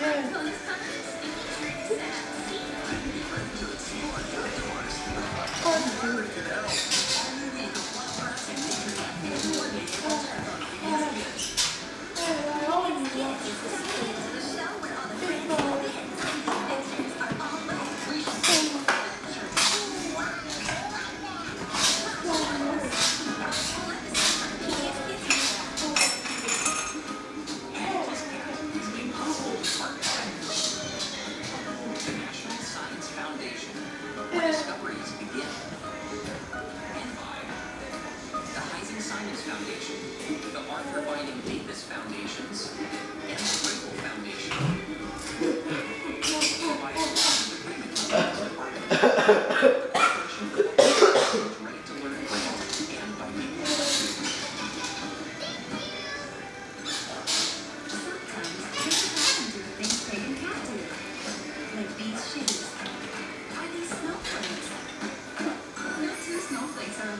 Yeah. discoveries begin. And by the Heising-Simons Foundation, the Arthur Vining Davis Foundations, and the Grateful Foundation. Providing agreement with the Department.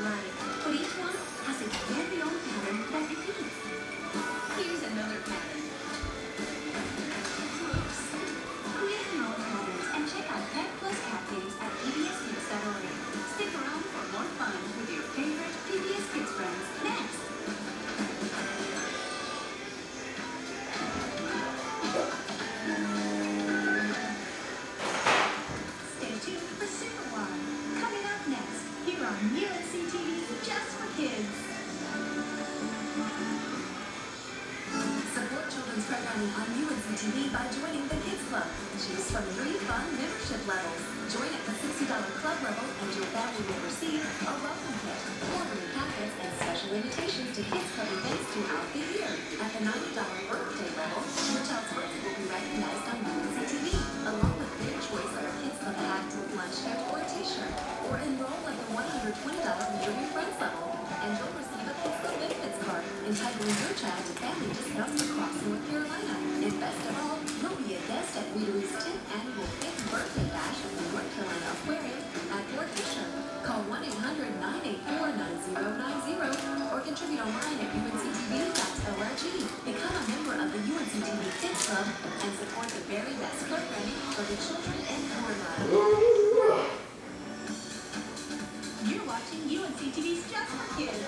Snowflakes on UNC TV by joining the Kids Club. Choose from three fun membership levels. Join at the $60 club level and your family will receive a welcome kit, quarterly packets, and special invitations to Kids Club events throughout the year. At the $90 birthday level, your child's birthday will be recognized on UNC TV, along with their choice of a Kids Club hat, lunch kit, or t-shirt. Or enroll at the $120 Meet Your Friends level, and you'll entitling your child to family discounts across North Carolina. And best of all, you'll be a guest at Weedery's 10th annual Fifth Birthday Bash at the North Carolina Aquarium at Fort Fisher. Call 1-800-984-9090 or contribute online at unctv.org. Become a member of the UNC TV Kids Club and support the very best programming for the children in your life. You're watching UNC TV's Just for Kids.